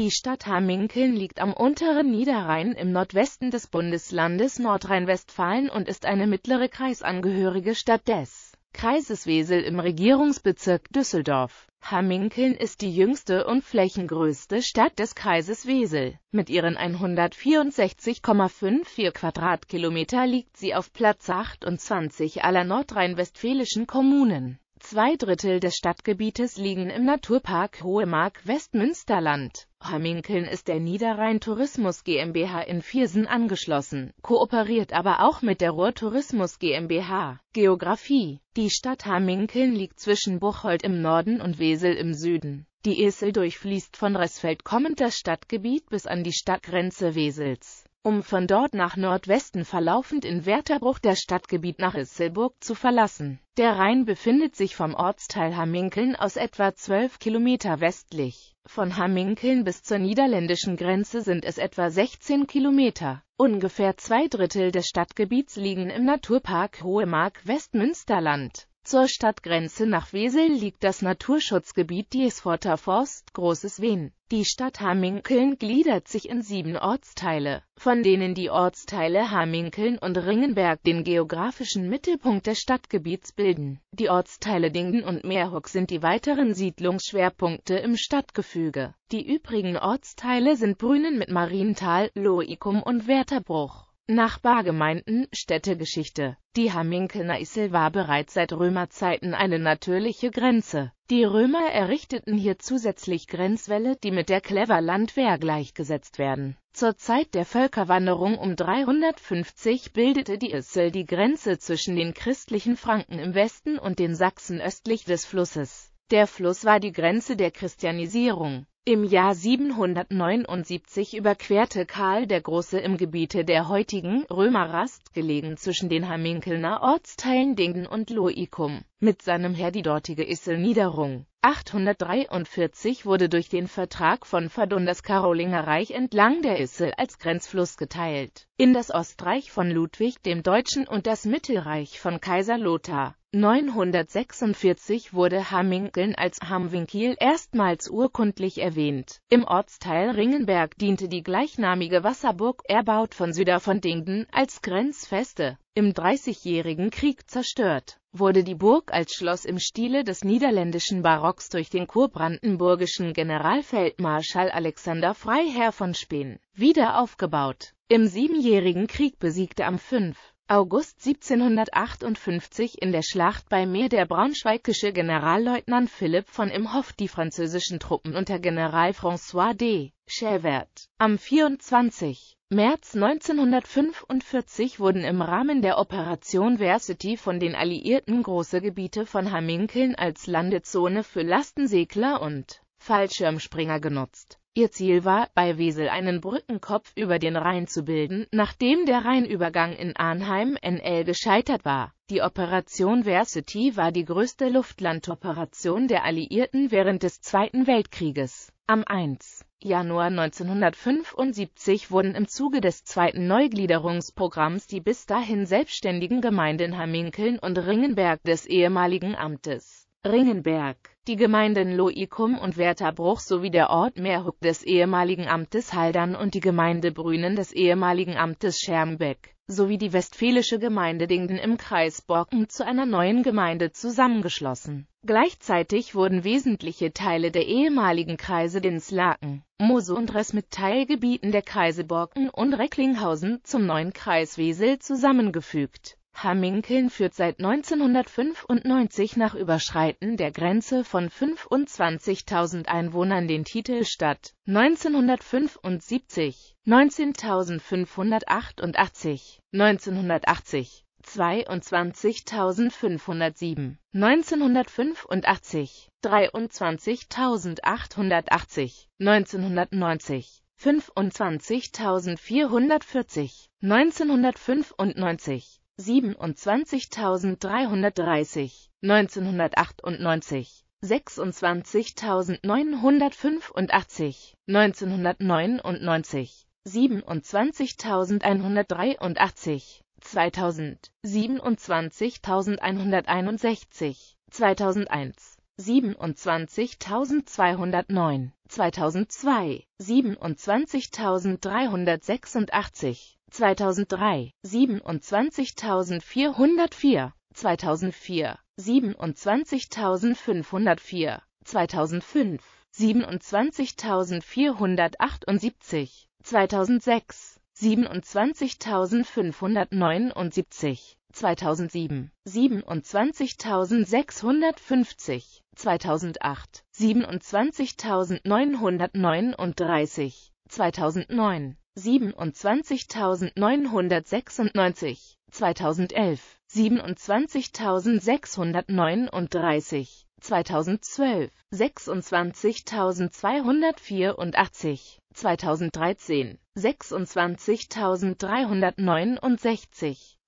Die Stadt Hamminkeln liegt am unteren Niederrhein im Nordwesten des Bundeslandes Nordrhein-Westfalen und ist eine mittlere kreisangehörige Stadt des Kreises Wesel im Regierungsbezirk Düsseldorf. Hamminkeln ist die jüngste und flächengrößte Stadt des Kreises Wesel. Mit ihren 164,54 Quadratkilometer liegt sie auf Platz 28 aller nordrhein-westfälischen Kommunen. Zwei Drittel des Stadtgebietes liegen im Naturpark Hohe Mark Westmünsterland. Hamminkeln ist der Niederrhein Tourismus GmbH in Viersen angeschlossen, kooperiert aber auch mit der Ruhr Tourismus GmbH. Geografie Die Stadt Hamminkeln liegt zwischen Buchholz im Norden und Wesel im Süden. Die Issel durchfließt von Resfeld kommend das Stadtgebiet bis an die Stadtgrenze Wesels um von dort nach Nordwesten verlaufend in Werterbruch das Stadtgebiet nach Isselburg zu verlassen. Der Rhein befindet sich vom Ortsteil Hamminkeln aus etwa 12 Kilometer westlich. Von Hamminkeln bis zur niederländischen Grenze sind es etwa 16 Kilometer. Ungefähr zwei Drittel des Stadtgebiets liegen im Naturpark Hohe Mark Westmünsterland. Zur Stadtgrenze nach Wesel liegt das Naturschutzgebiet Diesforter Forst Großes Wehen. Die Stadt Hamminkeln gliedert sich in sieben Ortsteile, von denen die Ortsteile Hamminkeln und Ringenberg den geografischen Mittelpunkt des Stadtgebiets bilden. Die Ortsteile Dingden und Meerhoek sind die weiteren Siedlungsschwerpunkte im Stadtgefüge. Die übrigen Ortsteile sind Brünen mit Marienthal, Loicum und Werterbruch. Nachbargemeinden, Städtegeschichte Die Hamminkelner Issel war bereits seit Römerzeiten eine natürliche Grenze. Die Römer errichteten hier zusätzlich Grenzwälle, die mit der Cleverland-Wehr gleichgesetzt werden. Zur Zeit der Völkerwanderung um 350 bildete die Issel die Grenze zwischen den christlichen Franken im Westen und den Sachsen östlich des Flusses. Der Fluss war die Grenze der Christianisierung im Jahr 779 überquerte Karl der Große im Gebiete der heutigen Römerrast, gelegen zwischen den Hamminkelner Ortsteilen Dingden und Loicum, mit seinem Heer die dortige Isselniederung. 843 wurde durch den Vertrag von Verdun das Karolingerreich entlang der Issel als Grenzfluss geteilt, in das Ostreich von Ludwig dem Deutschen und das Mittelreich von Kaiser Lothar 946 wurde Hamminkeln als Hamwinkil erstmals urkundlich erwähnt. Im Ortsteil Ringenberg diente die gleichnamige Wasserburg, erbaut von Süder von Dingden, als Grenzfeste. Im Dreißigjährigen Krieg zerstört, wurde die Burg als Schloss im Stile des niederländischen Barocks durch den kurbrandenburgischen Generalfeldmarschall Alexander Freiherr von Speen wieder aufgebaut. Im Siebenjährigen Krieg besiegte am 5. August 1758 in der Schlacht bei Meer der braunschweigische Generalleutnant Philipp von Imhoff die französischen Truppen unter General François de Chevert. Am 24. März 1945 wurden im Rahmen der Operation Versity von den Alliierten große Gebiete von Hamminkeln als Landezone für Lastensegler und Fallschirmspringer genutzt Ihr Ziel war, bei Wesel einen Brückenkopf über den Rhein zu bilden, nachdem der Rheinübergang in Arnheim-NL gescheitert war. Die Operation Versity war die größte Luftlandoperation der Alliierten während des Zweiten Weltkrieges. Am 1. Januar 1975 wurden im Zuge des zweiten Neugliederungsprogramms die bis dahin selbstständigen Gemeinden Hamminkeln und Ringenberg des ehemaligen Amtes Ringenberg die Gemeinden Loicum und Werterbruch sowie der Ort Meerhoek des ehemaligen Amtes Haldern und die Gemeinde Brünen des ehemaligen Amtes Schermbeck sowie die westfälische Gemeinde Dingden im Kreis Borken zu einer neuen Gemeinde zusammengeschlossen. Gleichzeitig wurden wesentliche Teile der ehemaligen Kreise Dinslaken, Mosel und Ress mit Teilgebieten der Kreise Borken und Recklinghausen zum neuen Kreis Wesel zusammengefügt Hamminkeln führt seit 1995 nach Überschreiten der Grenze von 25.000 Einwohnern den Titel Stadt. 1975 19.588 1980 22.507 1985 23.880 1990 25.440 1995 27.330, 1998 26.985, 1999 27.183, 2000 27.161, 2001 27.209, 2002 27.386, 2003 27.404, 2004 27.504, 2005 27.478, 2006 27.579, 2007 27.650, 2008 27.939, 2009 27.996, 2011 27.639, 2012 26.284, 2013 26.369,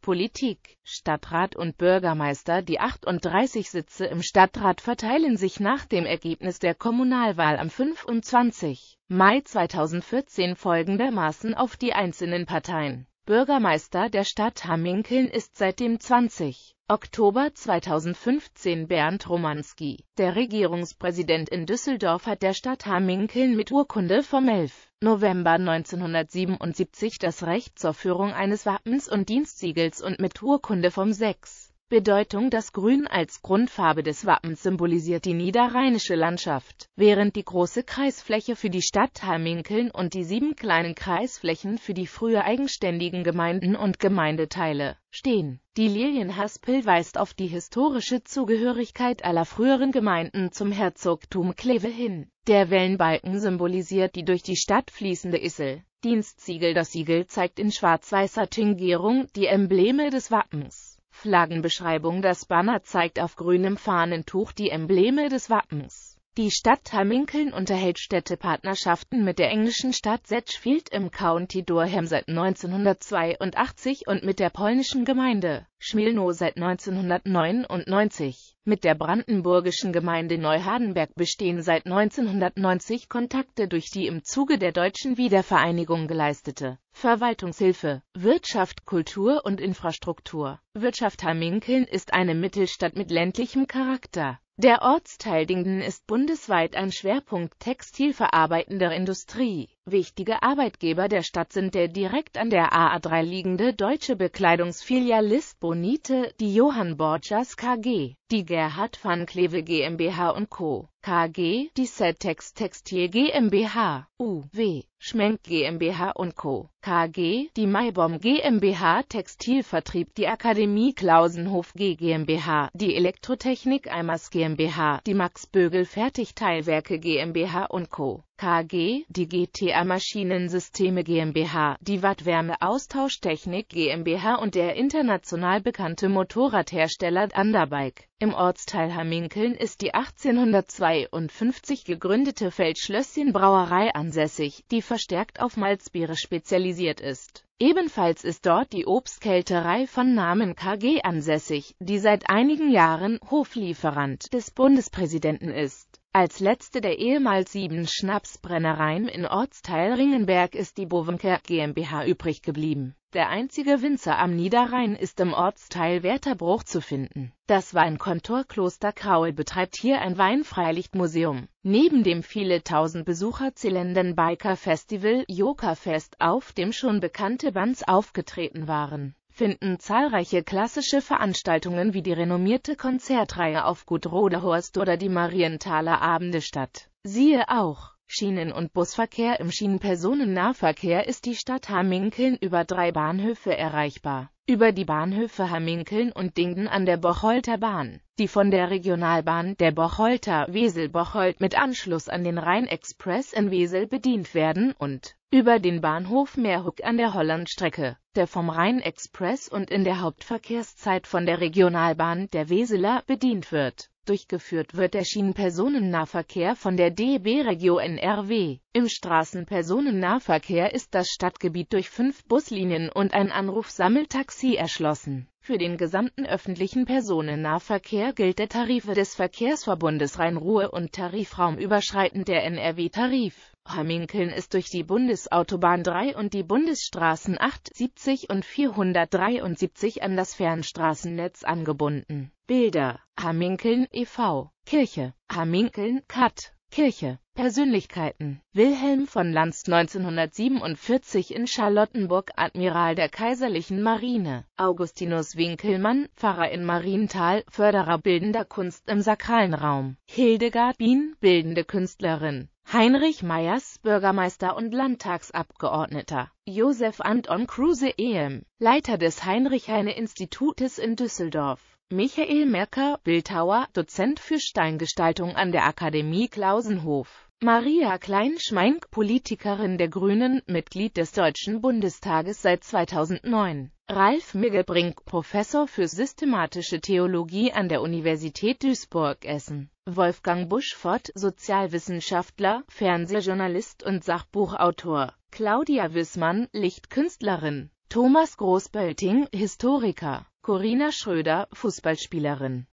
Politik, Stadtrat und Bürgermeister Die 38 Sitze im Stadtrat verteilen sich nach dem Ergebnis der Kommunalwahl am 25. Mai 2014 folgendermaßen auf die einzelnen Parteien. Bürgermeister der Stadt Hamminkeln ist seit dem 20. Oktober 2015 Bernd Romanski. Der Regierungspräsident in Düsseldorf hat der Stadt Hamminkeln mit Urkunde vom 11. November 1977 das Recht zur Führung eines Wappens und Dienstsiegels und mit Urkunde vom 6. Bedeutung Das Grün als Grundfarbe des Wappens symbolisiert die niederrheinische Landschaft, während die große Kreisfläche für die Stadt Hamminkeln und die sieben kleinen Kreisflächen für die früher eigenständigen Gemeinden und Gemeindeteile stehen. Die Lilienhaspel weist auf die historische Zugehörigkeit aller früheren Gemeinden zum Herzogtum Kleve hin. Der Wellenbalken symbolisiert die durch die Stadt fließende Issel. Dienstsiegel Das Siegel zeigt in schwarz-weißer Tingierung die Embleme des Wappens. Flaggenbeschreibung Das Banner zeigt auf grünem Fahnentuch die Embleme des Wappens. Die Stadt Hamminkeln unterhält Städtepartnerschaften mit der englischen Stadt Sedgefield im County Durham seit 1982 und mit der polnischen Gemeinde Schmielno seit 1999. Mit der brandenburgischen Gemeinde Neuhardenberg bestehen seit 1990 Kontakte durch die im Zuge der deutschen Wiedervereinigung geleistete Verwaltungshilfe, Wirtschaft, Kultur und Infrastruktur. Wirtschaft Hamminkeln ist eine Mittelstadt mit ländlichem Charakter. Der Ortsteil Dingden ist bundesweit ein Schwerpunkt textilverarbeitender Industrie. Wichtige Arbeitgeber der Stadt sind der direkt an der AA3 liegende deutsche Bekleidungsfilialist Bonite, die Johann Borchers KG, die Gerhard van Kleve GmbH Co. KG, die Settex Textil GmbH, UW, Schmenk GmbH Co. KG, die Maibom GmbH Textilvertrieb, die Akademie Klausenhof G GmbH, die Elektrotechnik Eimers GmbH, die Max Bögel Fertigteilwerke GmbH Co. KG, die GTA Maschinensysteme GmbH, die Wattwärme Austauschtechnik GmbH und der international bekannte Motorradhersteller Underbike. Im Ortsteil Hamminkeln ist die 1852 gegründete Feldschlösschen Brauerei ansässig, die verstärkt auf Malzbiere spezialisiert ist. Ebenfalls ist dort die Obstkälterei von Namen KG ansässig, die seit einigen Jahren Hoflieferant des Bundespräsidenten ist. Als letzte der ehemals sieben Schnapsbrennereien in Ortsteil Ringenberg ist die Bovenker GmbH übrig geblieben. Der einzige Winzer am Niederrhein ist im Ortsteil Werterbruch zu finden. Das Weinkontor Kloster Kraul betreibt hier ein Weinfreilichtmuseum. Neben dem viele tausend Besucher zählenden Biker Festival Jokerfest, auf dem schon bekannte Bands aufgetreten waren finden zahlreiche klassische Veranstaltungen wie die renommierte Konzertreihe auf Gut Rodehorst oder die Marienthaler Abende statt. Siehe auch Schienen- und Busverkehr Im Schienenpersonennahverkehr ist die Stadt Hamminkeln über drei Bahnhöfe erreichbar. Über die Bahnhöfe Hamminkeln und Dingden an der Bocholter Bahn, die von der Regionalbahn der Bocholter Wesel-Bocholt mit Anschluss an den Rhein-Express in Wesel bedient werden und über den Bahnhof Meerhoek an der Hollandstrecke, der vom Rhein-Express und in der Hauptverkehrszeit von der Regionalbahn der Weseler bedient wird. Durchgeführt wird der Schienenpersonennahverkehr von der DB Regio NRW. Im Straßenpersonennahverkehr ist das Stadtgebiet durch fünf Buslinien und ein Anrufsammeltaxi erschlossen. Für den gesamten öffentlichen Personennahverkehr gilt der Tarif des Verkehrsverbundes Rhein-Ruhr und tarifraumüberschreitend der NRW-Tarif Hamminkeln ist durch die Bundesautobahn 3 und die Bundesstraßen 8, 70 und 473 an das Fernstraßennetz angebunden. Bilder. Hamminkeln e.V. Kirche. Hamminkeln Kat. Kirche Persönlichkeiten. Wilhelm von Lanz 1947 in Charlottenburg Admiral der Kaiserlichen Marine. Augustinus Winkelmann Pfarrer in Marienthal Förderer bildender Kunst im sakralen Raum. Hildegard Bien bildende Künstlerin. Heinrich Meyers Bürgermeister und Landtagsabgeordneter. Josef Anton Kruse-Ehem Leiter des Heinrich-Heine-Institutes in Düsseldorf. Michael Merker, Bildhauer, Dozent für Steingestaltung an der Akademie Klausenhof. Maria Klein-Schmeink, Politikerin der Grünen, Mitglied des Deutschen Bundestages seit 2009. Ralf Miggebrink, Professor für systematische Theologie an der Universität Duisburg-Essen. Wolfgang Buschfott, Sozialwissenschaftler, Fernsehjournalist und Sachbuchautor. Claudia Wissmann, Lichtkünstlerin. Thomas Großbölting, Historiker. Corinna Schröder, Fußballspielerin